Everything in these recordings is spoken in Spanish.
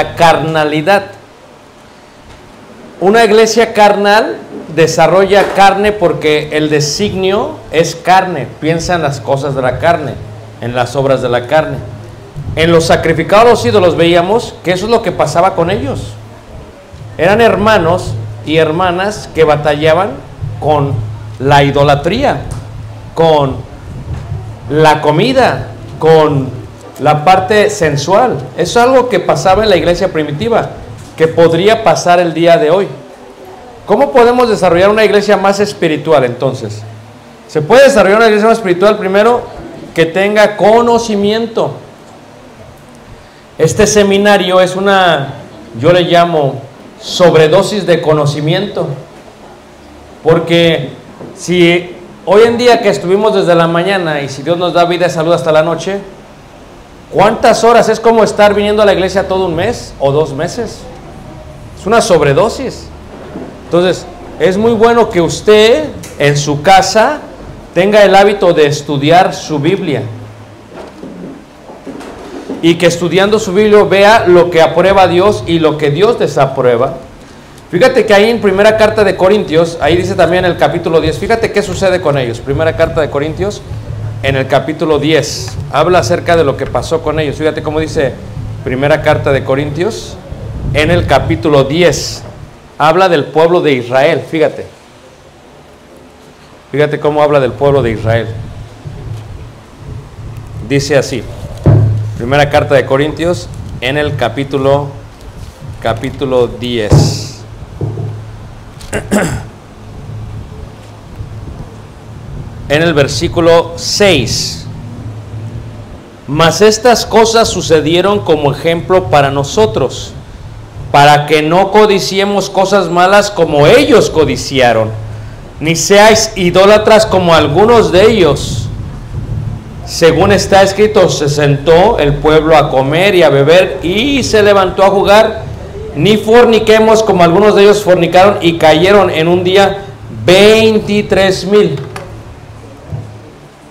la carnalidad. Una iglesia carnal desarrolla carne porque el designio es carne, piensa en las cosas de la carne, en las obras de la carne. En los sacrificados a los ídolos veíamos que eso es lo que pasaba con ellos. Eran hermanos y hermanas que batallaban con la idolatría, con la comida, con la parte sensual. Es algo que pasaba en la iglesia primitiva, que podría pasar el día de hoy. ¿Cómo podemos desarrollar una iglesia más espiritual entonces? Se puede desarrollar una iglesia más espiritual primero que tenga conocimiento. Este seminario es una, yo le llamo, sobredosis de conocimiento. Porque si hoy en día que estuvimos desde la mañana y si Dios nos da vida y salud hasta la noche, ¿cuántas horas es como estar viniendo a la iglesia todo un mes o dos meses? Es una sobredosis. Entonces, es muy bueno que usted en su casa tenga el hábito de estudiar su Biblia. Y que estudiando su Biblia vea lo que aprueba Dios y lo que Dios desaprueba. Fíjate que ahí en primera carta de Corintios, ahí dice también el capítulo 10, fíjate qué sucede con ellos. Primera carta de Corintios, en el capítulo 10, habla acerca de lo que pasó con ellos. Fíjate cómo dice primera carta de Corintios, en el capítulo 10, habla del pueblo de Israel, fíjate. Fíjate cómo habla del pueblo de Israel. Dice así, primera carta de Corintios, en el capítulo, capítulo 10. en el versículo 6. Mas estas cosas sucedieron como ejemplo para nosotros, para que no codiciemos cosas malas como ellos codiciaron, ni seáis idólatras como algunos de ellos. Según está escrito, se sentó el pueblo a comer y a beber y se levantó a jugar. Ni forniquemos como algunos de ellos fornicaron y cayeron en un día 23 mil.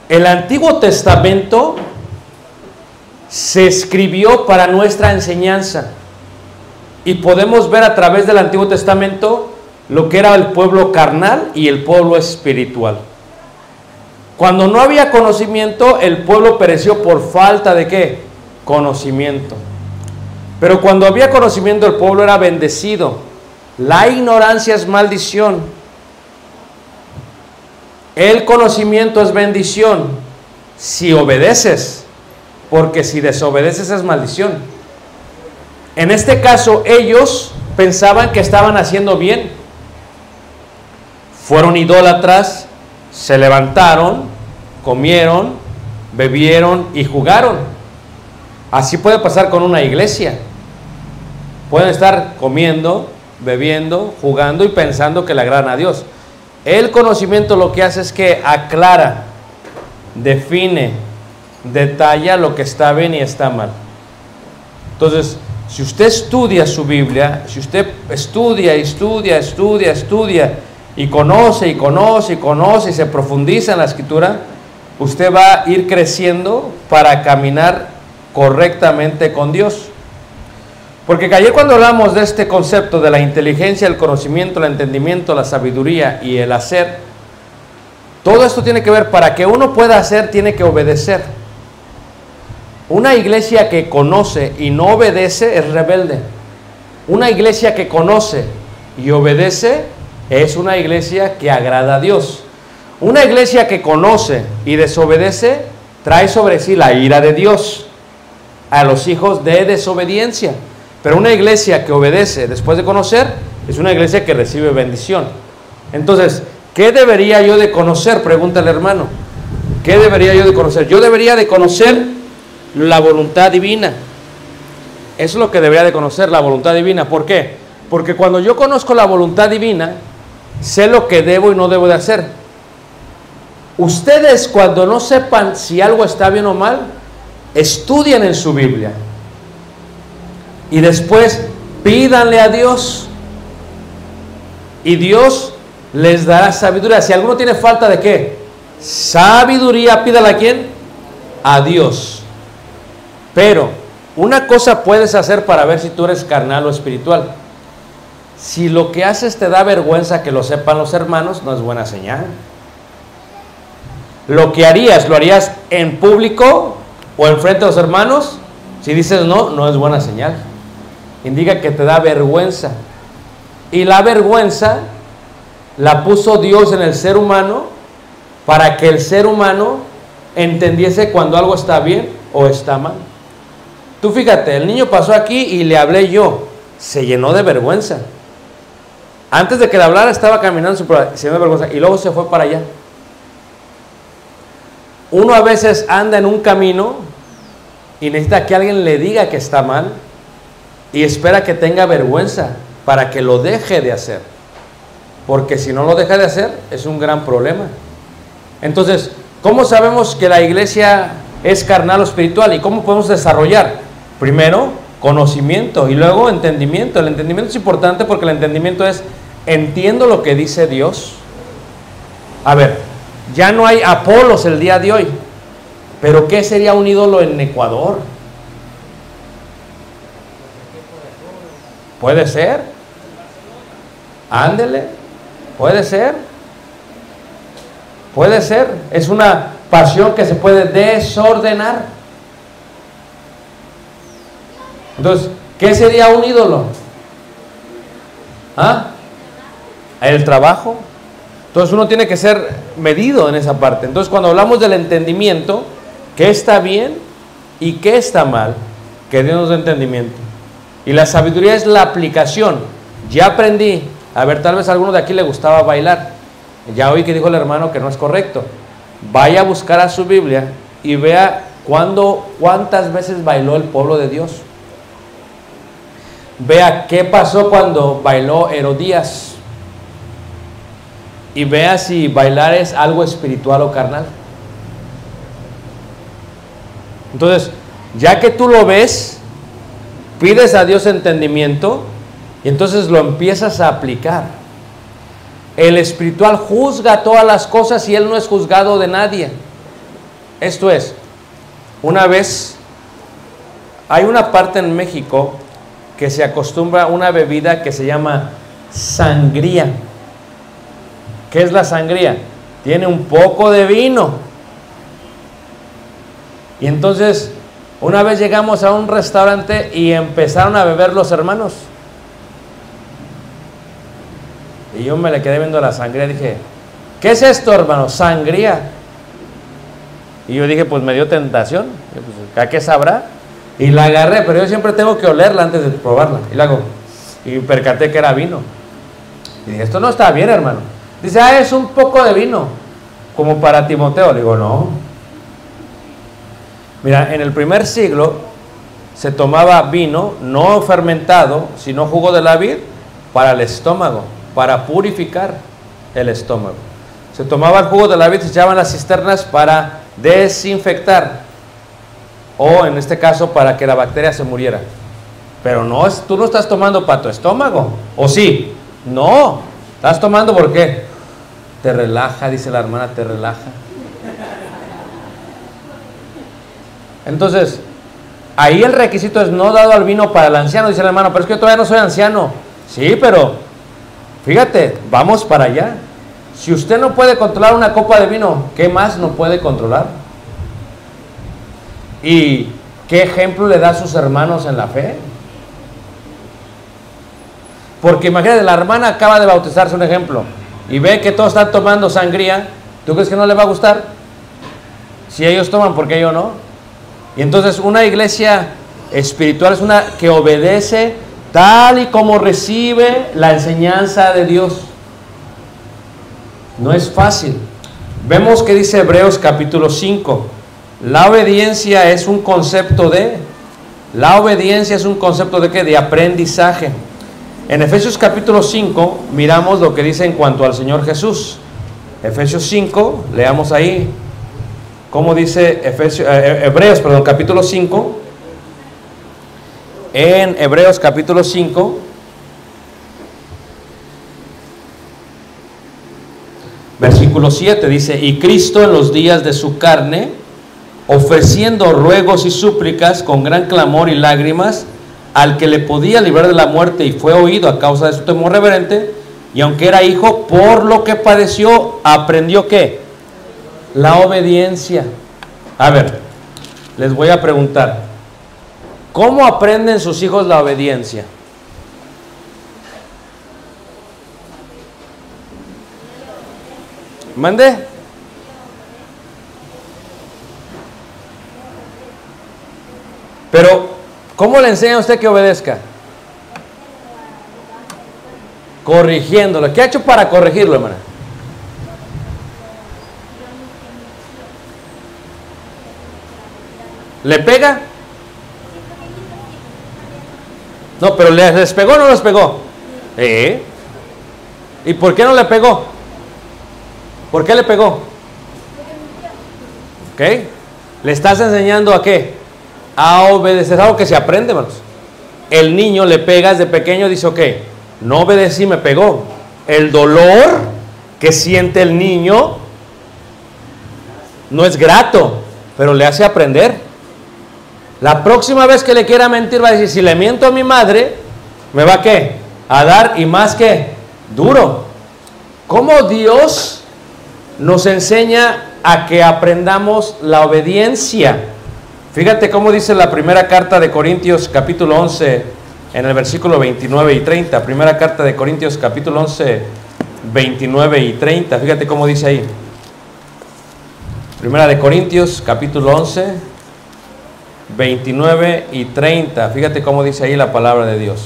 El Antiguo Testamento se escribió para nuestra enseñanza. Y podemos ver a través del Antiguo Testamento lo que era el pueblo carnal y el pueblo espiritual. Cuando no había conocimiento, el pueblo pereció por falta de qué? Conocimiento. Pero cuando había conocimiento, el pueblo era bendecido. La ignorancia es maldición. El conocimiento es bendición si obedeces. porque si desobedeces es maldición. En este caso, ellos pensaban que estaban haciendo bien. Fueron idólatras, se levantaron, comieron, bebieron y jugaron. Así puede pasar con una iglesia. Pueden estar comiendo, bebiendo, jugando y pensando que le agradan a Dios. El conocimiento lo que hace es que aclara, define, detalla lo que está bien y está mal. Entonces, si usted estudia su Biblia, si usted estudia, estudia, estudia, estudia y conoce y conoce y conoce y se profundiza en la escritura, usted va a ir creciendo para caminar correctamente con Dios. Porque ayer cuando hablamos de este concepto de la inteligencia, el conocimiento, el entendimiento, la sabiduría y el hacer, todo esto tiene que ver, para que uno pueda hacer, tiene que obedecer. Una iglesia que conoce y no obedece es rebelde. Una iglesia que conoce y obedece es una iglesia que agrada a Dios. Una iglesia que conoce y desobedece trae sobre sí la ira de Dios a los hijos de desobediencia. Pero una iglesia que obedece después de conocer es una iglesia que recibe bendición. Entonces, ¿qué debería yo de conocer? Pregunta el hermano. ¿Qué debería yo de conocer? Yo debería de conocer la voluntad divina. Eso es lo que debería de conocer, la voluntad divina. ¿Por qué? Porque cuando yo conozco la voluntad divina, sé lo que debo y no debo de hacer. Ustedes cuando no sepan si algo está bien o mal, estudian en su Biblia. Y después pídanle a Dios. Y Dios les dará sabiduría. Si alguno tiene falta de qué? Sabiduría, pídala a quién? A Dios. Pero una cosa puedes hacer para ver si tú eres carnal o espiritual. Si lo que haces te da vergüenza que lo sepan los hermanos, no es buena señal. Lo que harías, lo harías en público o enfrente de los hermanos. Si dices no, no es buena señal. Indica que te da vergüenza. Y la vergüenza la puso Dios en el ser humano para que el ser humano entendiese cuando algo está bien o está mal. Tú fíjate, el niño pasó aquí y le hablé yo. Se llenó de vergüenza. Antes de que le hablara estaba caminando, se llenó de vergüenza y luego se fue para allá. Uno a veces anda en un camino y necesita que alguien le diga que está mal y espera que tenga vergüenza para que lo deje de hacer. Porque si no lo deja de hacer es un gran problema. Entonces, ¿cómo sabemos que la iglesia es carnal o espiritual y cómo podemos desarrollar? Primero, conocimiento y luego entendimiento. El entendimiento es importante porque el entendimiento es, entiendo lo que dice Dios. A ver, ya no hay Apolos el día de hoy, pero ¿qué sería un ídolo en Ecuador? Puede ser. Ándele. Puede ser. Puede ser. Es una pasión que se puede desordenar. Entonces, ¿qué sería un ídolo? ¿Ah? El trabajo. Entonces uno tiene que ser medido en esa parte. Entonces cuando hablamos del entendimiento, ¿qué está bien y qué está mal? Que Dios nos entendimiento. Y la sabiduría es la aplicación. Ya aprendí. A ver, tal vez a alguno de aquí le gustaba bailar. Ya oí que dijo el hermano que no es correcto. Vaya a buscar a su Biblia y vea cuándo, cuántas veces bailó el pueblo de Dios. Vea qué pasó cuando bailó Herodías. Y vea si bailar es algo espiritual o carnal. Entonces, ya que tú lo ves, pides a Dios entendimiento y entonces lo empiezas a aplicar. El espiritual juzga todas las cosas y él no es juzgado de nadie. Esto es, una vez, hay una parte en México que se acostumbra a una bebida que se llama sangría. ¿Qué es la sangría? Tiene un poco de vino. Y entonces, una vez llegamos a un restaurante y empezaron a beber los hermanos. Y yo me le quedé viendo la sangría y dije, ¿qué es esto, hermano? Sangría. Y yo dije, pues me dio tentación. Yo, pues, ¿A qué sabrá? Y la agarré, pero yo siempre tengo que olerla antes de probarla. Y la hago. Y percaté que era vino. Y dije, esto no está bien, hermano. Dice, ah, es un poco de vino. Como para Timoteo. Le digo, no. Mira, en el primer siglo se tomaba vino no fermentado, sino jugo de la vid para el estómago, para purificar el estómago. Se tomaba el jugo de la vid, se echaban las cisternas para desinfectar o en este caso para que la bacteria se muriera. Pero no es, tú no estás tomando para tu estómago, ¿o sí? No, estás tomando porque te relaja, dice la hermana, te relaja. Entonces, ahí el requisito es no dado al vino para el anciano, dice el hermano, pero es que yo todavía no soy anciano. Sí, pero fíjate, vamos para allá. Si usted no puede controlar una copa de vino, ¿qué más no puede controlar? ¿Y qué ejemplo le da a sus hermanos en la fe? Porque imagínate, la hermana acaba de bautizarse un ejemplo y ve que todos están tomando sangría, ¿tú crees que no le va a gustar? Si ellos toman, ¿por qué yo no? Y entonces una iglesia espiritual es una que obedece tal y como recibe la enseñanza de Dios. No es fácil. Vemos que dice Hebreos capítulo 5. La obediencia es un concepto de... La obediencia es un concepto de qué? De aprendizaje. En Efesios capítulo 5 miramos lo que dice en cuanto al Señor Jesús. Efesios 5, leamos ahí. ¿Cómo dice Efesios, eh, Hebreos, perdón, capítulo 5? En Hebreos capítulo 5, versículo 7 dice, y Cristo en los días de su carne, ofreciendo ruegos y súplicas con gran clamor y lágrimas, al que le podía librar de la muerte y fue oído a causa de su temor reverente, y aunque era hijo, por lo que padeció, aprendió qué? La obediencia. A ver, les voy a preguntar, ¿cómo aprenden sus hijos la obediencia? ¿Mande? Pero, ¿cómo le enseña a usted que obedezca? Corrigiéndolo. ¿Qué ha hecho para corregirlo, hermana? ¿Le pega? No, pero ¿le- ¿les pegó o no les pegó? ¿Eh? ¿Y por qué no le pegó? ¿Por qué le pegó? ¿Ok? ¿Le estás enseñando a qué? A obedecer. Es algo que se aprende, hermanos. El niño le pegas de pequeño, dice, ok, no obedecí, me pegó. El dolor que siente el niño no es grato, pero le hace aprender. La próxima vez que le quiera mentir va a decir, si le miento a mi madre, me va a qué? A dar y más que duro. ¿Cómo Dios nos enseña a que aprendamos la obediencia? Fíjate cómo dice la primera carta de Corintios capítulo 11 en el versículo 29 y 30. Primera carta de Corintios capítulo 11, 29 y 30. Fíjate cómo dice ahí. Primera de Corintios capítulo 11, 29 y 30. Fíjate cómo dice ahí la palabra de Dios.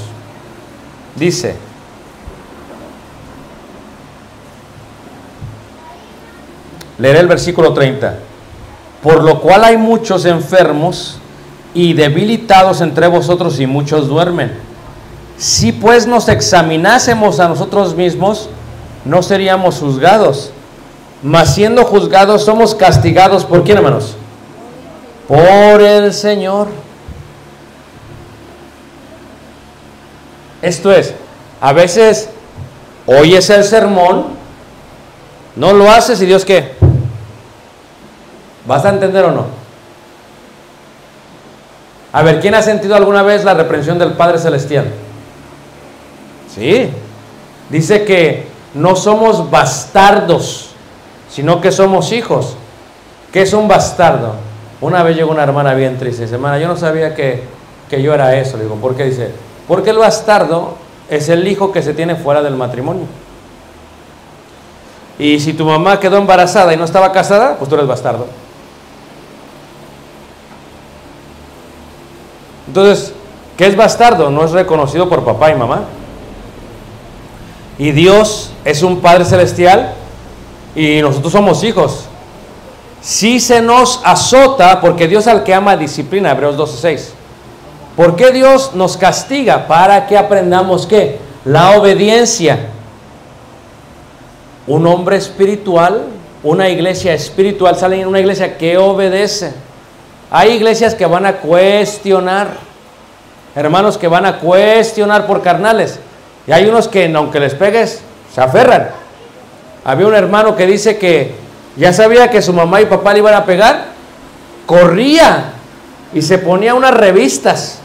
Dice, leeré el versículo 30. Por lo cual hay muchos enfermos y debilitados entre vosotros y muchos duermen. Si pues nos examinásemos a nosotros mismos, no seríamos juzgados. Mas siendo juzgados somos castigados por quién, hermanos? Por el Señor. Esto es, a veces oyes el sermón, no lo haces y Dios qué? ¿Vas a entender o no? A ver, ¿quién ha sentido alguna vez la reprensión del Padre Celestial? Sí. Dice que no somos bastardos, sino que somos hijos. ¿Qué es un bastardo? Una vez llegó una hermana bien triste y dice, hermana, yo no sabía que, que yo era eso. Le digo, ¿por qué? Dice, porque el bastardo es el hijo que se tiene fuera del matrimonio. Y si tu mamá quedó embarazada y no estaba casada, pues tú eres bastardo. Entonces, ¿qué es bastardo? No es reconocido por papá y mamá. Y Dios es un Padre Celestial y nosotros somos hijos. Si se nos azota, porque Dios al que ama disciplina, Hebreos 12:6. ¿Por qué Dios nos castiga? Para que aprendamos qué? La obediencia. Un hombre espiritual, una iglesia espiritual, sale en una iglesia que obedece. Hay iglesias que van a cuestionar, hermanos que van a cuestionar por carnales. Y hay unos que, aunque les pegues, se aferran. Había un hermano que dice que ya sabía que su mamá y papá le iban a pegar, corría y se ponía unas revistas.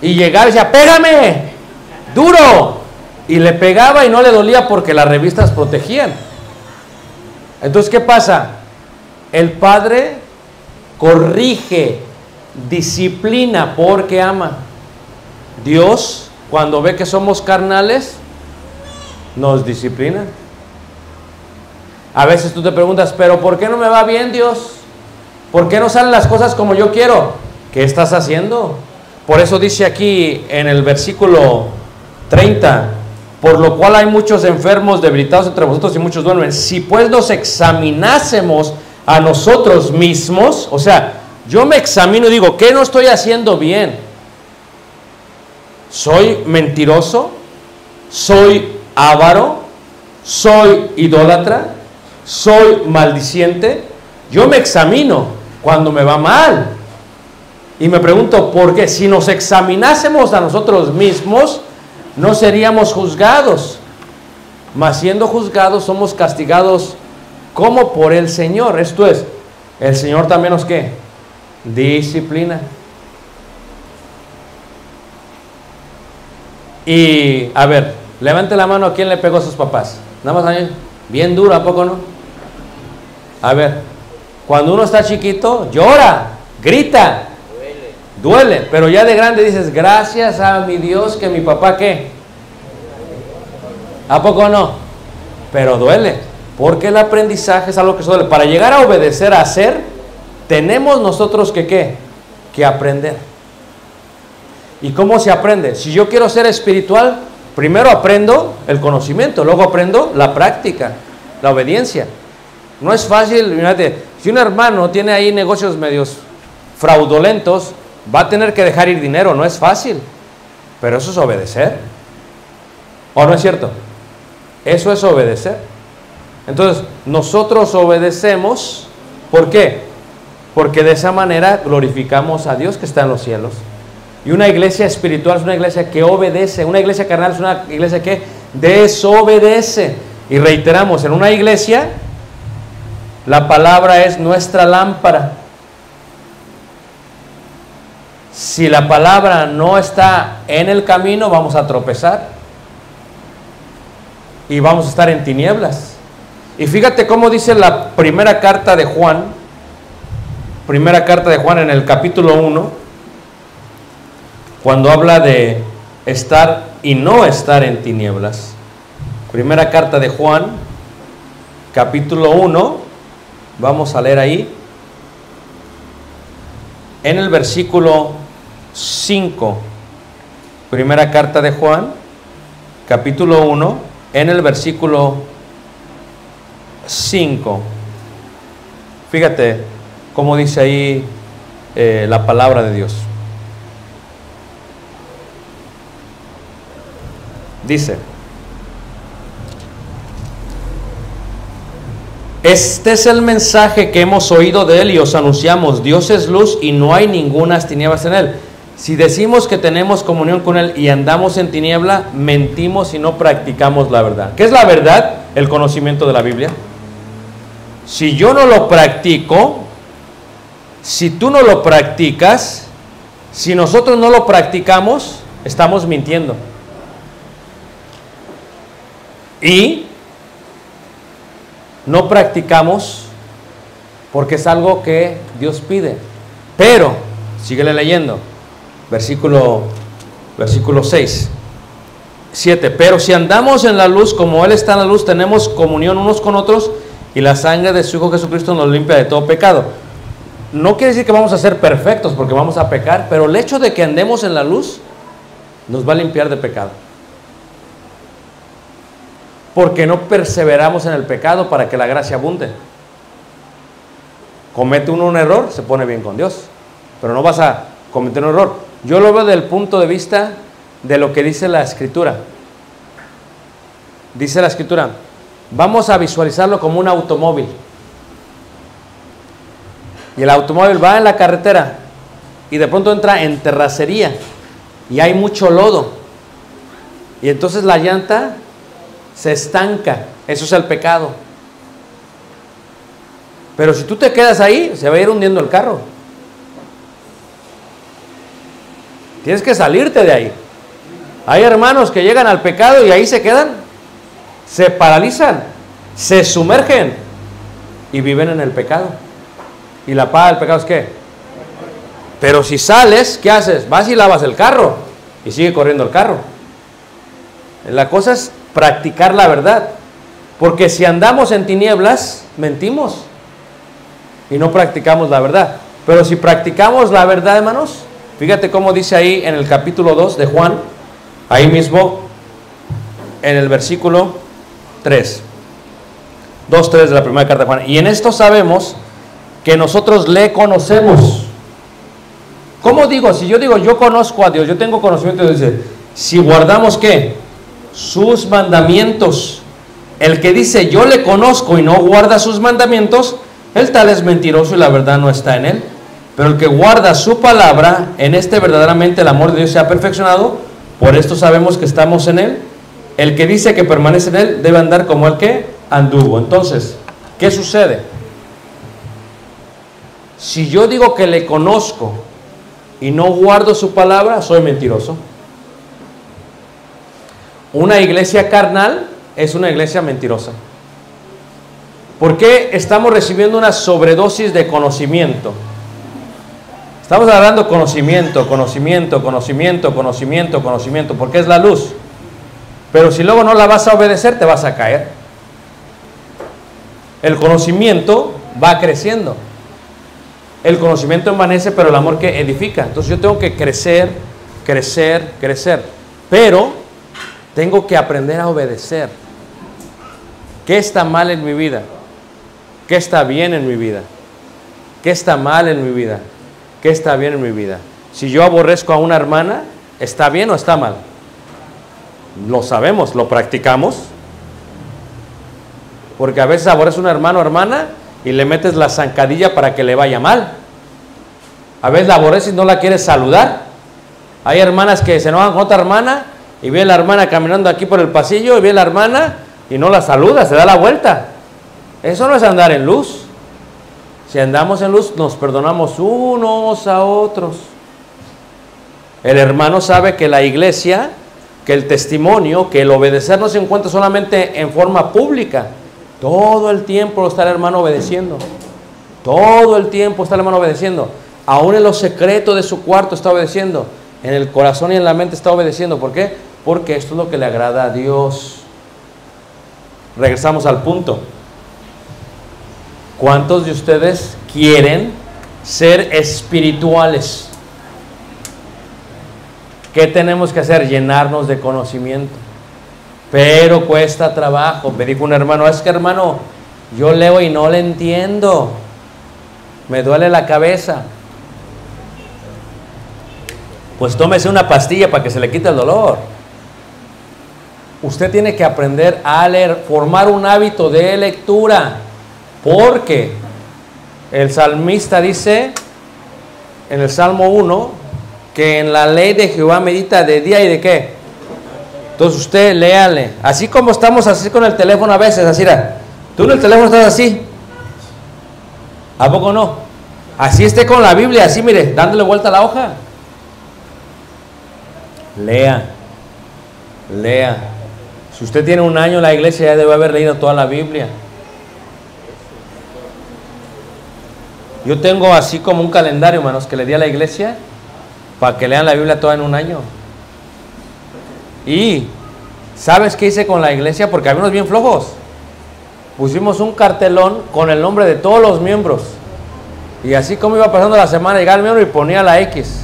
Y llegaba y decía, pégame, duro. Y le pegaba y no le dolía porque las revistas protegían. Entonces, ¿qué pasa? El padre corrige, disciplina porque ama. Dios, cuando ve que somos carnales, nos disciplina. A veces tú te preguntas, pero ¿por qué no me va bien Dios? ¿Por qué no salen las cosas como yo quiero? ¿Qué estás haciendo? Por eso dice aquí en el versículo 30, por lo cual hay muchos enfermos debilitados entre vosotros y muchos duermen. Si pues nos examinásemos a nosotros mismos, o sea, yo me examino y digo, ¿qué no estoy haciendo bien? ¿Soy mentiroso? ¿Soy avaro? ¿Soy idólatra? ¿Soy maldiciente? Yo me examino cuando me va mal. Y me pregunto, ¿por qué? Si nos examinásemos a nosotros mismos, no seríamos juzgados. Mas siendo juzgados, somos castigados como por el Señor. Esto es, el Señor también nos qué? Disciplina. Y, a ver, levante la mano a quién le pegó a sus papás. Nada más mí. Bien duro, ¿a poco no? A ver, cuando uno está chiquito, llora, grita, duele, pero ya de grande dices, gracias a mi Dios que mi papá qué. ¿A poco no? Pero duele, porque el aprendizaje es algo que duele. Para llegar a obedecer, a hacer, tenemos nosotros que qué? Que aprender. ¿Y cómo se aprende? Si yo quiero ser espiritual, primero aprendo el conocimiento, luego aprendo la práctica, la obediencia. No es fácil, fíjate, si un hermano tiene ahí negocios medios fraudulentos, va a tener que dejar ir dinero, no es fácil. Pero eso es obedecer. ¿O no es cierto? Eso es obedecer. Entonces, nosotros obedecemos, ¿por qué? Porque de esa manera glorificamos a Dios que está en los cielos. Y una iglesia espiritual es una iglesia que obedece, una iglesia carnal es una iglesia que desobedece. Y reiteramos, en una iglesia la palabra es nuestra lámpara. Si la palabra no está en el camino, vamos a tropezar. Y vamos a estar en tinieblas. Y fíjate cómo dice la primera carta de Juan, primera carta de Juan en el capítulo 1, cuando habla de estar y no estar en tinieblas. Primera carta de Juan, capítulo 1, vamos a leer ahí, en el versículo 5, primera carta de Juan, capítulo 1, en el versículo 5. Fíjate cómo dice ahí eh, la palabra de Dios. Dice, este es el mensaje que hemos oído de Él y os anunciamos, Dios es luz y no hay ningunas tinieblas en Él. Si decimos que tenemos comunión con Él y andamos en tiniebla, mentimos y no practicamos la verdad. ¿Qué es la verdad? El conocimiento de la Biblia. Si yo no lo practico, si tú no lo practicas, si nosotros no lo practicamos, estamos mintiendo. Y no practicamos porque es algo que Dios pide. Pero, síguele leyendo, versículo, versículo 6, 7. Pero si andamos en la luz como Él está en la luz, tenemos comunión unos con otros y la sangre de su Hijo Jesucristo nos limpia de todo pecado. no quiere decir que vamos a ser perfectos porque vamos a pecar, pero el hecho de que andemos en la luz nos va a limpiar de pecado. Porque no perseveramos en el pecado para que la gracia abunde. Comete uno un error, se pone bien con Dios, pero no vas a cometer un error. Yo lo veo desde el punto de vista de lo que dice la escritura. Dice la escritura, vamos a visualizarlo como un automóvil. Y el automóvil va en la carretera y de pronto entra en terracería y hay mucho lodo. Y entonces la llanta se estanca. Eso es el pecado. Pero si tú te quedas ahí, se va a ir hundiendo el carro. Tienes que salirte de ahí. Hay hermanos que llegan al pecado y ahí se quedan. Se paralizan, se sumergen y viven en el pecado. ¿Y la paga del pecado es qué? Pero si sales, ¿qué haces? Vas y lavas el carro y sigue corriendo el carro. La cosa es practicar la verdad. Porque si andamos en tinieblas, mentimos y no practicamos la verdad. Pero si practicamos la verdad, hermanos, fíjate cómo dice ahí en el capítulo 2 de Juan, ahí mismo en el versículo 3. 2, 3 de la primera carta de Juan. Y en esto sabemos que nosotros le conocemos. ¿Cómo digo? Si yo digo yo conozco a Dios, yo tengo conocimiento de Dios, si guardamos qué? Sus mandamientos. El que dice yo le conozco y no guarda sus mandamientos, el tal es mentiroso y la verdad no está en él. Pero el que guarda su palabra, en este verdaderamente el amor de Dios se ha perfeccionado, por esto sabemos que estamos en él. El que dice que permanece en él debe andar como el que anduvo. Entonces, ¿qué sucede? Si yo digo que le conozco y no guardo su palabra, soy mentiroso. Una iglesia carnal es una iglesia mentirosa. ¿Por qué estamos recibiendo una sobredosis de conocimiento? Estamos agarrando conocimiento, conocimiento, conocimiento, conocimiento, conocimiento, porque es la luz. Pero si luego no la vas a obedecer, te vas a caer. El conocimiento va creciendo. El conocimiento envanece, pero el amor que edifica. Entonces yo tengo que crecer, crecer, crecer. Pero tengo que aprender a obedecer. ¿Qué está mal en mi vida? ¿Qué está bien en mi vida? ¿Qué está mal en mi vida? ¿Qué está bien en mi vida? Si yo aborrezco a una hermana, ¿está bien o está mal? Lo sabemos, lo practicamos. Porque a veces aborreces a un hermano o hermana y le metes la zancadilla para que le vaya mal. A veces la aborreces y no la quieres saludar. Hay hermanas que se enojan con otra hermana y ve la hermana caminando aquí por el pasillo y ve la hermana y no la saluda, se da la vuelta. Eso no es andar en luz. Si andamos en luz, nos perdonamos unos a otros. El hermano sabe que la iglesia, que el testimonio, que el obedecer no se encuentra solamente en forma pública. Todo el tiempo está el hermano obedeciendo. Todo el tiempo está el hermano obedeciendo. Aún en los secretos de su cuarto está obedeciendo. En el corazón y en la mente está obedeciendo. ¿Por qué? Porque esto es lo que le agrada a Dios. Regresamos al punto. ¿Cuántos de ustedes quieren ser espirituales? ¿Qué tenemos que hacer? Llenarnos de conocimiento. Pero cuesta trabajo. Me dijo un hermano, es que hermano, yo leo y no le entiendo. Me duele la cabeza. Pues tómese una pastilla para que se le quite el dolor. Usted tiene que aprender a leer, formar un hábito de lectura. Porque el salmista dice en el Salmo 1 que en la ley de Jehová medita de día y de qué. Entonces usted léale. Así como estamos así con el teléfono a veces, así era. Tú en el teléfono estás así. ¿A poco no? Así esté con la Biblia, así mire, dándole vuelta a la hoja. Lea. Lea. Si usted tiene un año en la iglesia, ya debe haber leído toda la Biblia. Yo tengo así como un calendario, hermanos, que le di a la iglesia para que lean la Biblia toda en un año. Y, ¿sabes qué hice con la iglesia? Porque había unos bien flojos. Pusimos un cartelón con el nombre de todos los miembros. Y así como iba pasando la semana, llegaba el miembro y ponía la X.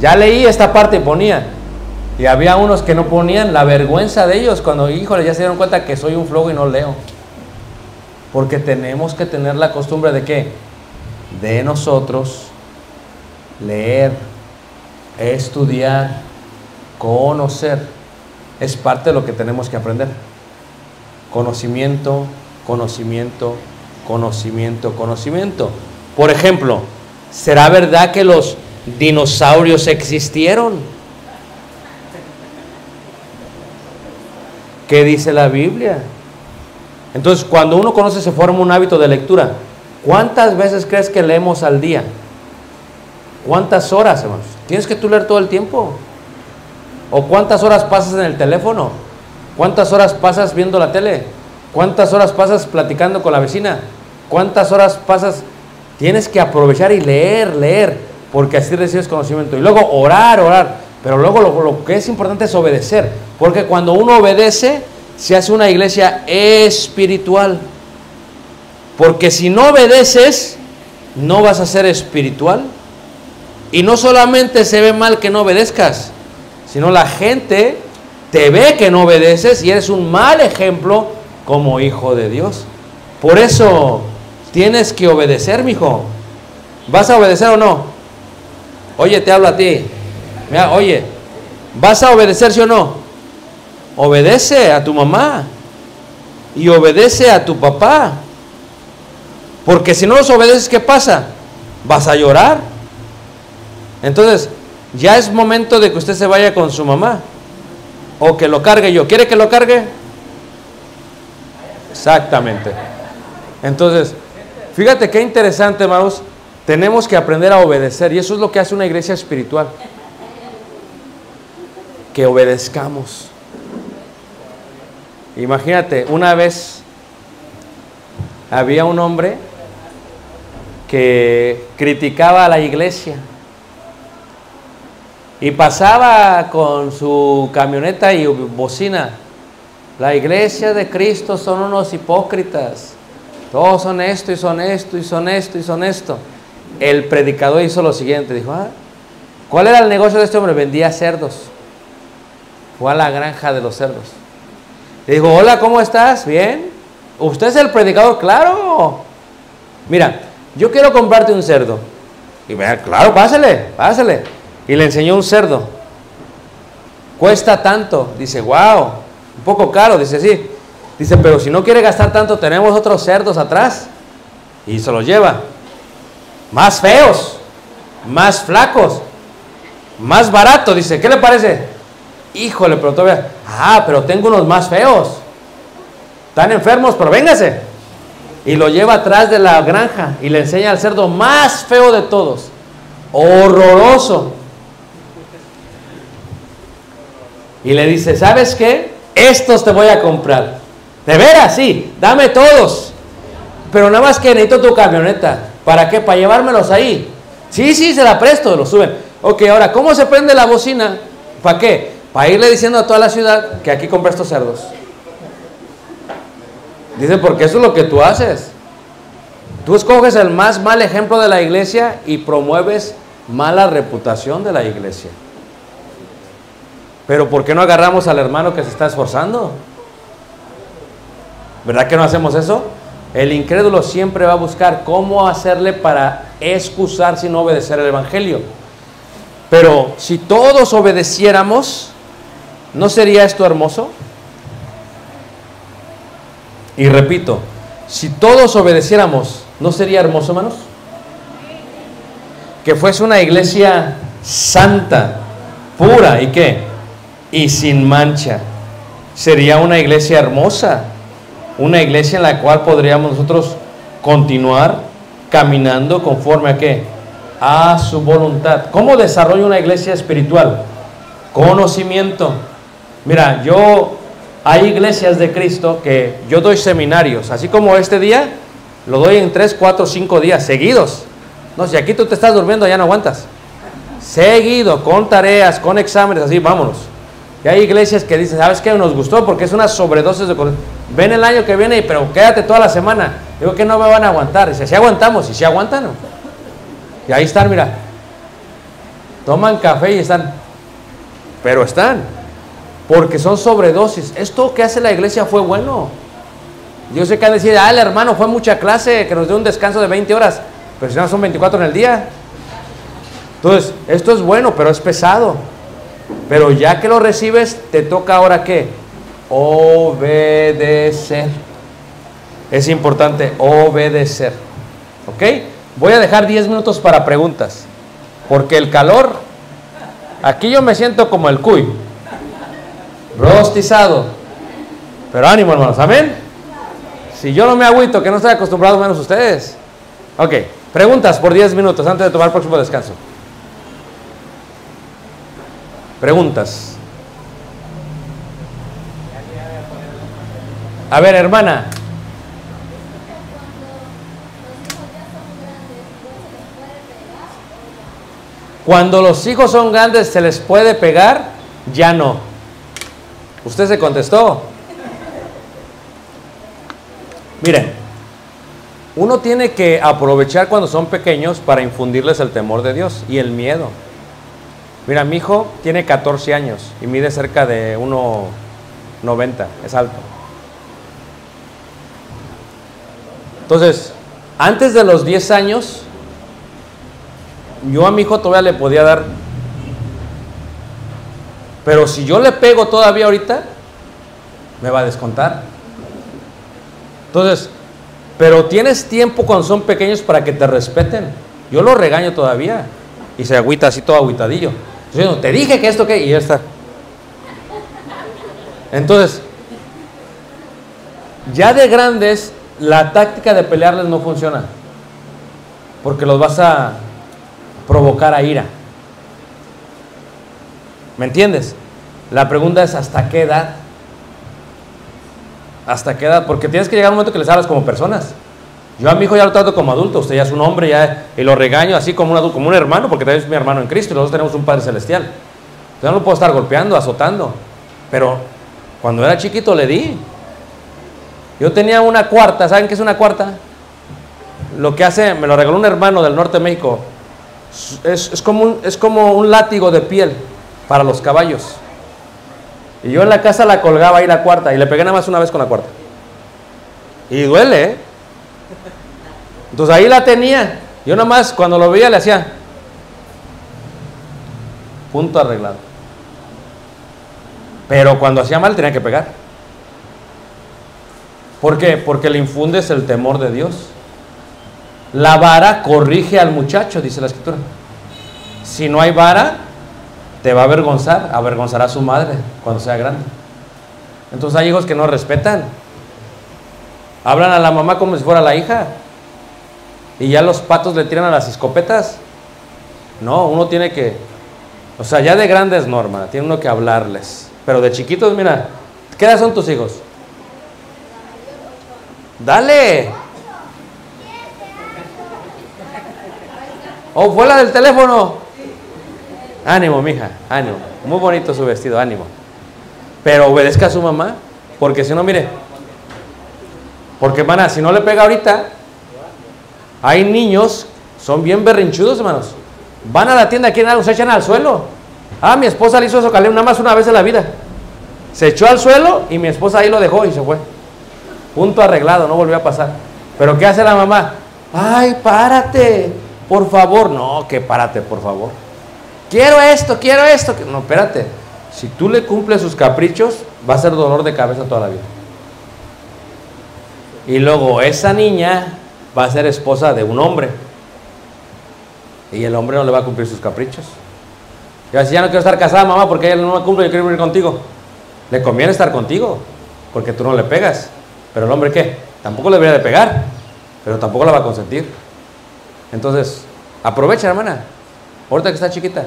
Ya leí esta parte y ponía. Y había unos que no ponían la vergüenza de ellos cuando, híjole, ya se dieron cuenta que soy un flojo y no leo. Porque tenemos que tener la costumbre de qué? De nosotros leer, estudiar, conocer. Es parte de lo que tenemos que aprender. Conocimiento, conocimiento, conocimiento, conocimiento. Por ejemplo, ¿será verdad que los dinosaurios existieron? ¿Qué dice la Biblia? Entonces, cuando uno conoce, se forma un hábito de lectura. ¿Cuántas veces crees que leemos al día? ¿Cuántas horas, hermanos? ¿Tienes que tú leer todo el tiempo? ¿O cuántas horas pasas en el teléfono? ¿Cuántas horas pasas viendo la tele? ¿Cuántas horas pasas platicando con la vecina? ¿Cuántas horas pasas? Tienes que aprovechar y leer, leer, porque así recibes conocimiento. Y luego orar, orar. Pero luego lo, que es importante es obedecer, porque cuando uno obedece, se hace una iglesia espiritual. Porque si no obedeces, no vas a ser espiritual. Y no solamente se ve mal que no obedezcas, sino la gente te ve que no obedeces y eres un mal ejemplo como hijo de Dios. Por eso tienes que obedecer, mijo. ¿Vas a obedecer o no? Oye, te hablo a ti. Oye, ¿vas a obedecer sí o no? Obedece a tu mamá y obedece a tu papá. Porque si no los obedeces, ¿qué pasa? Vas a llorar. Entonces, ya es momento de que usted se vaya con su mamá. O que lo cargue yo. ¿Quiere que lo cargue? Exactamente. Entonces, fíjate qué interesante, hermanos. Tenemos que aprender a obedecer. Y eso es lo que hace una iglesia espiritual. Que obedezcamos. Imagínate, una vez había un hombre que criticaba a la iglesia y pasaba con su camioneta y bocina. La iglesia de Cristo son unos hipócritas. Todos son esto y son esto y son esto y son esto. El predicador hizo lo siguiente, dijo, ah, ¿cuál era el negocio de este hombre? Vendía cerdos. Fue a la granja de los cerdos. Le dijo, hola, ¿cómo estás? ¿Bien? ¿Usted es el predicador? Claro. Mira, yo quiero comprarte un cerdo. Y vea, claro, pásale, pásale. Y le enseñó un cerdo. Cuesta tanto. Dice, wow, un poco caro. Dice, sí. Dice, pero si no quiere gastar tanto, tenemos otros cerdos atrás. Y se los lleva. Más feos, más flacos, más barato. Dice, ¿qué le parece? Híjole, pero todavía. Ah, pero tengo unos más feos. Están enfermos, pero véngase. Y lo lleva atrás de la granja y le enseña al cerdo más feo de todos. Horroroso. Y le dice, ¿sabes qué? Estos te voy a comprar. De veras, sí, dame todos. Pero nada más que necesito tu camioneta. ¿Para qué? Para llevármelos ahí. Sí, sí, se la presto, lo suben. Ok, ahora, ¿cómo se prende la bocina? ¿Para qué? Para irle diciendo a toda la ciudad que aquí compré estos cerdos. Dice, porque eso es lo que tú haces. Tú escoges el más mal ejemplo de la iglesia y promueves mala reputación de la iglesia. Pero ¿por qué no agarramos al hermano que se está esforzando? ¿Verdad que no hacemos eso? El incrédulo siempre va a buscar cómo hacerle para excusar sin obedecer el Evangelio. Pero si todos obedeciéramos, ¿no sería esto hermoso? Y repito, si todos obedeciéramos, ¿no sería hermoso, hermanos? Que fuese una iglesia santa, pura y qué? Y sin mancha. Sería una iglesia hermosa, una iglesia en la cual podríamos nosotros continuar caminando conforme a qué? A su voluntad. ¿Cómo desarrolla una iglesia espiritual? Conocimiento. Mira, yo hay iglesias de Cristo que yo doy seminarios, así como este día, lo doy en 3, 4, 5 días seguidos. No, si aquí tú te estás durmiendo, ya no aguantas. Seguido, con tareas, con exámenes, así, vámonos. Y hay iglesias que dicen, ¿sabes qué? Nos gustó porque es una sobredosis de Ven el año que viene, pero quédate toda la semana. Digo que no me van a aguantar. Dice, si aguantamos, y si aguantan. Y ahí están, mira. Toman café y están. Pero están. Porque son sobredosis. Esto que hace la iglesia fue bueno. Yo sé que han de decir, ah, el hermano fue mucha clase, que nos dio un descanso de 20 horas. Pero si no son 24 en el día. Entonces, esto es bueno, pero es pesado. Pero ya que lo recibes, te toca ahora qué? Obedecer. Es importante obedecer. ¿Ok? Voy a dejar 10 minutos para preguntas. Porque el calor, aquí yo me siento como el cuy. Rostizado. Pero ánimo, hermanos. Amén. Si yo no me agüito, que no estoy acostumbrado, menos ustedes. Ok. Preguntas por 10 minutos antes de tomar el próximo descanso. Preguntas. A ver, hermana. Cuando los hijos son grandes, ¿se les puede pegar? Ya no. Usted se contestó. Miren, uno tiene que aprovechar cuando son pequeños para infundirles el temor de Dios y el miedo. Mira, mi hijo tiene 14 años y mide cerca de 1,90, es alto. Entonces, antes de los 10 años, yo a mi hijo todavía le podía dar. Pero si yo le pego todavía ahorita, me va a descontar. Entonces, pero tienes tiempo cuando son pequeños para que te respeten. Yo lo regaño todavía. Y se agüita así todo agüitadillo. Yo te dije que esto que. Y ya está. Entonces, ya de grandes, la táctica de pelearles no funciona. Porque los vas a provocar a ira. ¿Me entiendes? La pregunta es ¿hasta qué edad? ¿Hasta qué edad? Porque tienes que llegar a un momento que les hablas como personas. Yo a mi hijo ya lo trato como adulto, usted ya es un hombre ya, y lo regaño así como un adulto, como un hermano, porque también es mi hermano en Cristo y nosotros tenemos un Padre Celestial. Entonces no lo puedo estar golpeando, azotando. Pero cuando era chiquito le di. Yo tenía una cuarta, ¿saben qué es una cuarta? Lo que hace, me lo regaló un hermano del norte de México. Es, como un látigo de piel para los caballos. Y yo en la casa la colgaba ahí la cuarta y le pegué nada más una vez con la cuarta. Y duele, ¿eh? Entonces ahí la tenía. Yo nada más cuando lo veía le hacía punto arreglado. Pero cuando hacía mal tenía que pegar. ¿Por qué? Porque le infundes el temor de Dios. La vara corrige al muchacho, dice la escritura. Si no hay vara, te va a avergonzar, avergonzará a su madre cuando sea grande. Entonces hay hijos que no respetan. Hablan a la mamá como si fuera la hija. Y ya los patos le tiran a las escopetas. No, uno tiene que, o sea, ya de grande es norma, tiene uno que hablarles. Pero de chiquitos, mira, ¿qué edad son tus hijos? Dale. Oh, fue la del teléfono. Ánimo, mija, ánimo. Muy bonito su vestido, ánimo. Pero obedezca a su mamá, porque si no, mire. Porque, hermana, si no le pega ahorita, hay niños, son bien berrinchudos, hermanos. Van a la tienda, quieren algo, se echan al suelo. Ah, mi esposa le hizo eso, Caleb, nada más una vez en la vida. Se echó al suelo y mi esposa ahí lo dejó y se fue. Punto arreglado, no volvió a pasar. Pero ¿qué hace la mamá? Ay, párate, por favor. No, que párate, por favor. Quiero esto, quiero esto. No, espérate. Si tú le cumples sus caprichos, va a ser dolor de cabeza toda la vida. Y luego esa niña va a ser esposa de un hombre. Y el hombre no le va a cumplir sus caprichos. Y así ya no quiero estar casada, mamá, porque ella no me cumple, yo quiero vivir contigo. Le conviene estar contigo, porque tú no le pegas. Pero el hombre, ¿qué? Tampoco le debería de pegar, pero tampoco la va a consentir. Entonces, aprovecha, hermana. Ahorita que está chiquita,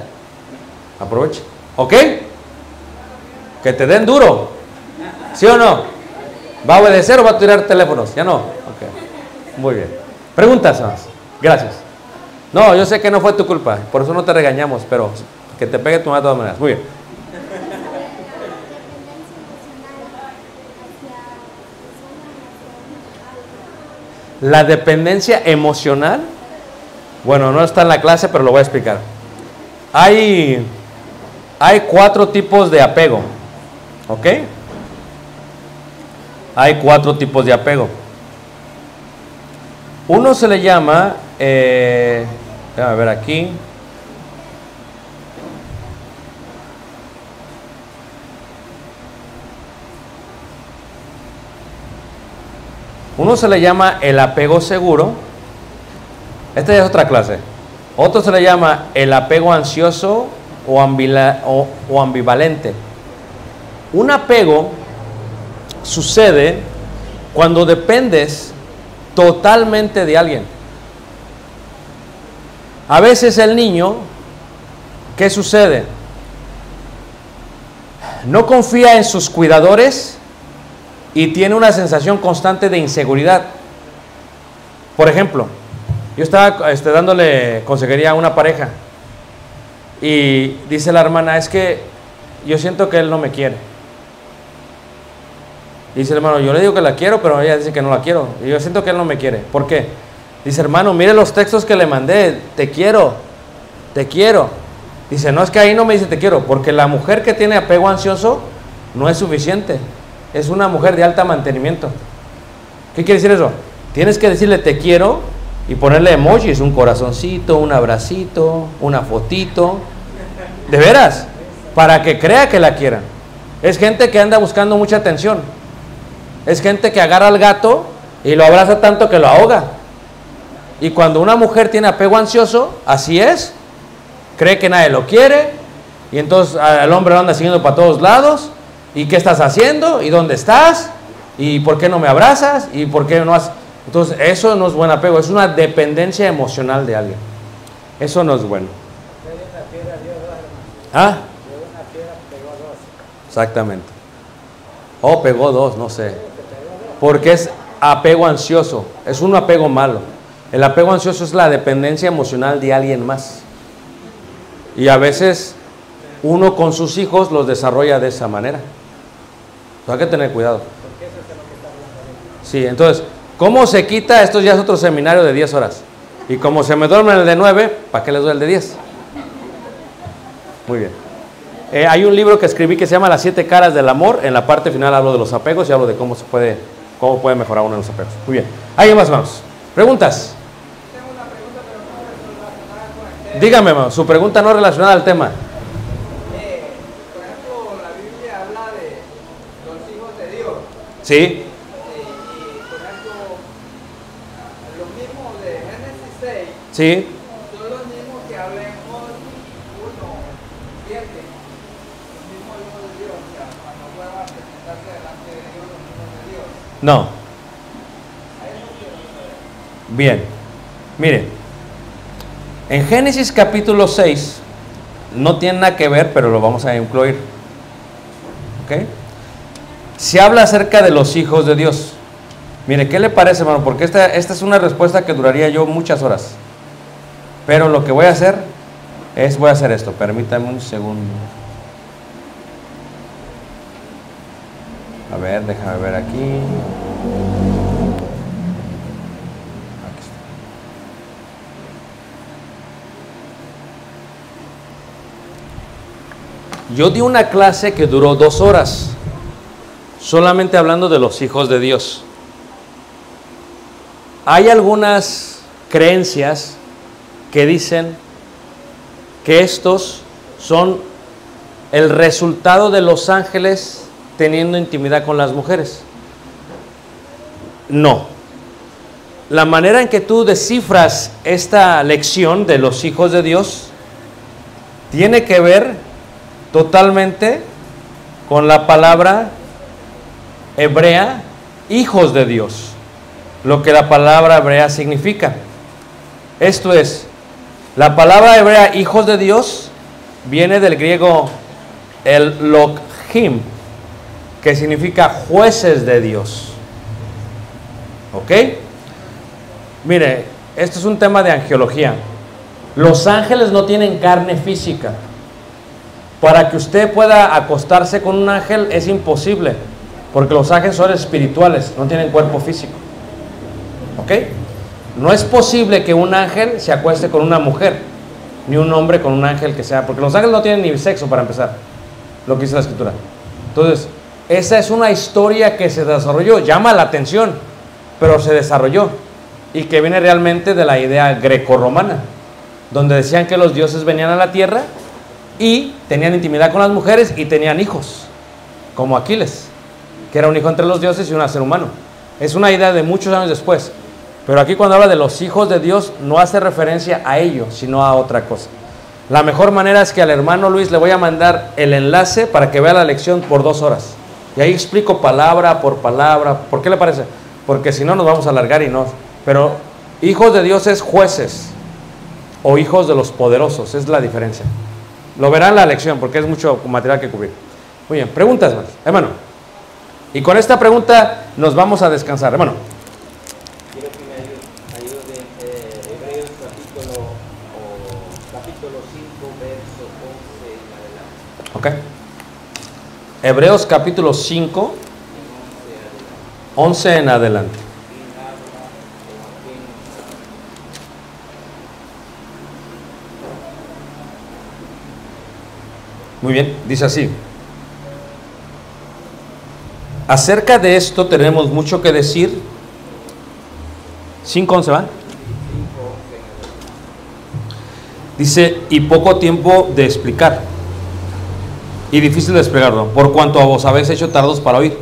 aprovecha. ¿Ok? Que te den duro. ¿Sí o no? ¿Va a obedecer o va a tirar teléfonos? Ya no. Ok. Muy bien. Preguntas más. Gracias. No, yo sé que no fue tu culpa, por eso no te regañamos, pero que te pegue tu madre de todas maneras. Muy bien. La dependencia emocional Bueno, no está en la clase, pero lo voy a explicar. Hay, hay cuatro tipos de apego. ¿Ok? Hay cuatro tipos de apego. Uno se le llama, eh, déjame ver aquí. Uno se le llama el apego seguro. Esta es otra clase. Otro se le llama el apego ansioso o- o ambivalente. Un apego sucede cuando dependes totalmente de alguien. A veces el niño, ¿qué sucede? No confía en sus cuidadores y tiene una sensación constante de inseguridad. Por ejemplo, yo estaba este, dándole consejería a una pareja y dice la hermana, es que yo siento que él no me quiere. Dice el hermano, yo le digo que la quiero, pero ella dice que no la quiero. Y yo siento que él no me quiere. ¿Por qué? Dice, hermano, mire los textos que le mandé. Te quiero, te quiero. Dice, no es que ahí no me dice te quiero, porque la mujer que tiene apego ansioso no es suficiente. Es una mujer de alta mantenimiento. ¿Qué quiere decir eso? Tienes que decirle te quiero y ponerle emojis, un corazoncito, un abracito, una fotito. De veras, para que crea que la quieran. Es gente que anda buscando mucha atención. Es gente que agarra al gato y lo abraza tanto que lo ahoga. Y cuando una mujer tiene apego ansioso, así es, cree que nadie lo quiere y entonces al hombre lo anda siguiendo para todos lados. ¿Y qué estás haciendo? ¿Y dónde estás? ¿Y por qué no me abrazas? ¿Y por qué no has...? Entonces eso no es buen apego, es una dependencia emocional de alguien. Eso no es bueno. ¿Ah? Exactamente. Oh, pegó dos, no sé. Porque es apego ansioso, es un apego malo. El apego ansioso es la dependencia emocional de alguien más. Y a veces uno con sus hijos los desarrolla de esa manera. Entonces hay que tener cuidado. Sí, entonces, ¿cómo se quita? Esto ya es otro seminario de 10 horas. Y como se me duerme el de 9, ¿para qué les doy el de 10? Muy bien. Eh, hay un libro que escribí que se llama Las siete caras del amor. En la parte final hablo de los apegos y hablo de cómo se puede, cómo puede mejorar uno en los apegos. Muy bien. ¿Alguien más, vamos? ¿Preguntas? Dígame, hermano, su pregunta no relacionada al tema. Eh, por ejemplo, la Biblia habla de los hijos de Dios. ¿Sí? eh, y, por ejemplo, los mismos de Génesis 6 ¿Sí? son los mismos que habla en Job 1, 7. Los mismos hijos de Dios. O sea, cuando vuelvan a presentarse delante de Dios, los hijos de Dios. No. Bien. Mire. En Génesis capítulo 6, no tiene nada que ver, pero lo vamos a incluir. ¿Ok? Se habla acerca de los hijos de Dios. Mire, ¿qué le parece, hermano? Porque esta, esta es una respuesta que duraría yo muchas horas. Pero lo que voy a hacer es, voy a hacer esto. Permítame un segundo. A ver, déjame ver aquí. Aquí está. Yo di una clase que duró dos horas, solamente hablando de los hijos de Dios. Hay algunas creencias que dicen que estos son el resultado de los ángeles teniendo intimidad con las mujeres. No. La manera en que tú descifras esta lección de los hijos de Dios tiene que ver totalmente con la palabra hebrea hijos de Dios, lo que la palabra hebrea significa. Esto es, la palabra hebrea hijos de Dios viene del griego el lokhim, que significa jueces de Dios. ¿Ok? Mire, esto es un tema de angiología. Los ángeles no tienen carne física. Para que usted pueda acostarse con un ángel es imposible, porque los ángeles son espirituales, no tienen cuerpo físico. ¿Ok? No es posible que un ángel se acueste con una mujer, ni un hombre con un ángel que sea, porque los ángeles no tienen ni sexo para empezar, lo que dice la escritura. Entonces, esa es una historia que se desarrolló, llama la atención, pero se desarrolló y que viene realmente de la idea grecorromana, donde decían que los dioses venían a la tierra y tenían intimidad con las mujeres y tenían hijos, como Aquiles, que era un hijo entre los dioses y un ser humano. Es una idea de muchos años después, pero aquí cuando habla de los hijos de Dios no hace referencia a ellos, sino a otra cosa. La mejor manera es que al hermano Luis le voy a mandar el enlace para que vea la lección por dos horas. Y ahí explico palabra por palabra. ¿Por qué le parece? Porque si no nos vamos a alargar y no. Pero hijos de Dios es jueces o hijos de los poderosos, es la diferencia. Lo verán en la lección porque es mucho material que cubrir. Muy bien, preguntas, hermanos. hermano. Y con esta pregunta nos vamos a descansar, hermano. Hebreos capítulo 5, 11 en adelante. ¿Quién habla o a quién Muy bien, dice así. Acerca de esto tenemos mucho que decir. 5, 11, ¿va? Dice, y poco tiempo de explicar. Y difícil de explicarlo, por cuanto a vos habéis hecho tardos para oír.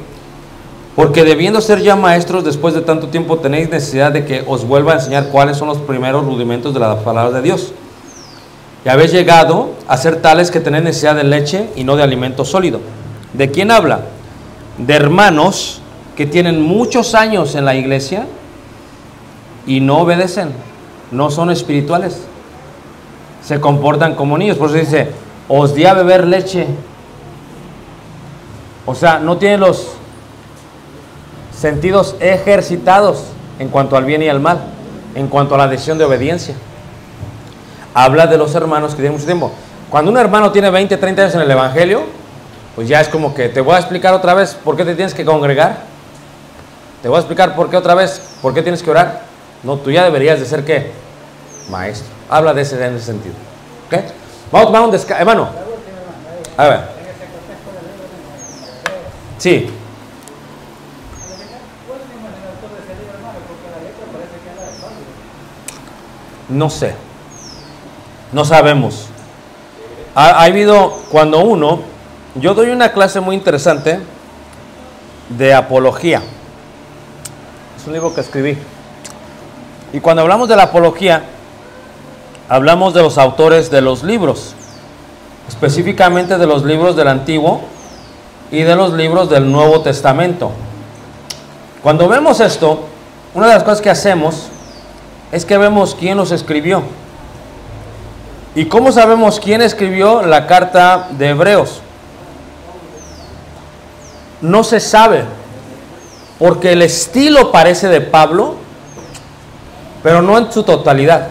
Porque debiendo ser ya maestros después de tanto tiempo, tenéis necesidad de que os vuelva a enseñar cuáles son los primeros rudimentos de la palabra de Dios. Y habéis llegado a ser tales que tenéis necesidad de leche y no de alimento sólido. ¿De quién habla? De hermanos que tienen muchos años en la iglesia y no obedecen, no son espirituales, se comportan como niños. Por eso dice, os di a beber leche. O sea, no tienen los sentidos ejercitados en cuanto al bien y al mal, en cuanto a la decisión de obediencia. Habla de los hermanos que tienen mucho tiempo. Cuando un hermano tiene 20, 30 años en el Evangelio, pues ya es como que te voy a explicar otra vez por qué te tienes que congregar. Te voy a explicar por qué otra vez, por qué tienes que orar. No, tú ya deberías de ser qué? Maestro. Habla de ese, en ese sentido. Vamos a un descanso. Hermano. A ver. Sí. No sé. No sabemos. Ha, ha habido cuando uno, yo doy una clase muy interesante de apología. Es un libro que escribí. Y cuando hablamos de la apología, hablamos de los autores de los libros, específicamente de los libros del Antiguo y de los libros del Nuevo Testamento. Cuando vemos esto, una de las cosas que hacemos es que vemos quién los escribió. ¿Y cómo sabemos quién escribió la carta de Hebreos? No se sabe, porque el estilo parece de Pablo, pero no en su totalidad.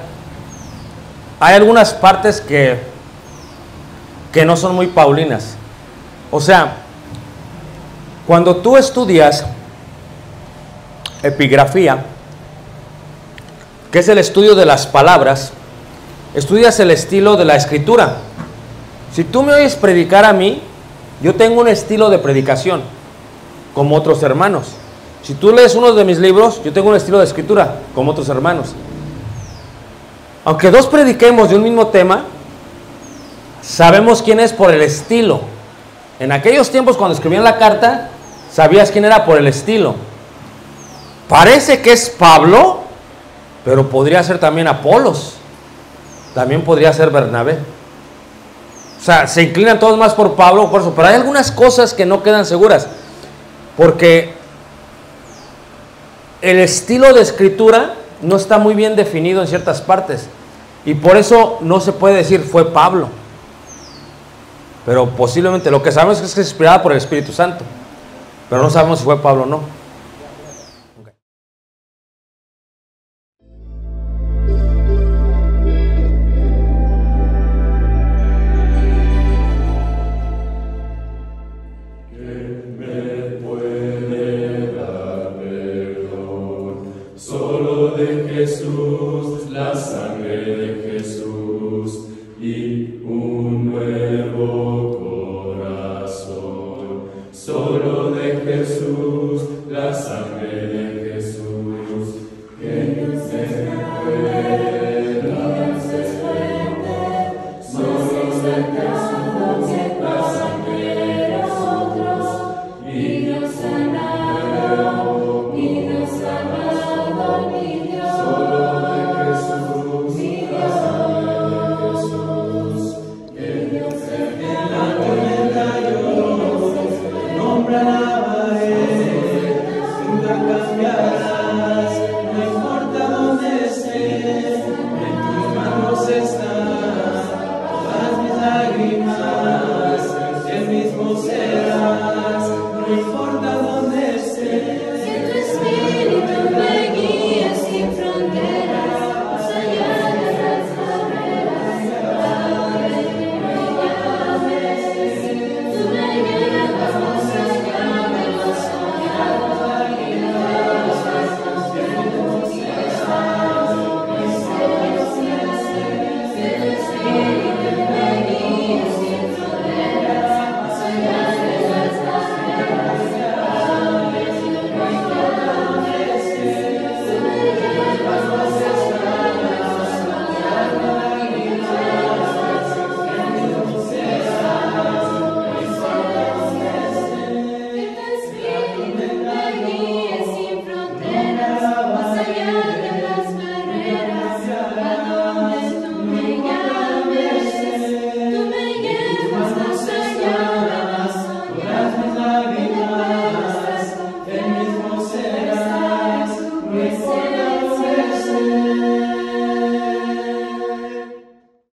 Hay algunas partes que, que no son muy paulinas. O sea, cuando tú estudias epigrafía, que es el estudio de las palabras, estudias el estilo de la escritura. Si tú me oyes predicar a mí, yo tengo un estilo de predicación, como otros hermanos. Si tú lees uno de mis libros, yo tengo un estilo de escritura, como otros hermanos. Aunque dos prediquemos de un mismo tema, sabemos quién es por el estilo. En aquellos tiempos cuando escribían la carta, sabías quién era por el estilo. Parece que es Pablo, pero podría ser también Apolos. También podría ser Bernabé. O sea, se inclinan todos más por Pablo, por. Pero hay algunas cosas que no quedan seguras. Porque el estilo de escritura no está muy bien definido en ciertas partes. Y por eso no se puede decir fue Pablo. Pero posiblemente lo que sabemos es que es inspirada por el Espíritu Santo. Pero no sabemos si fue Pablo o no.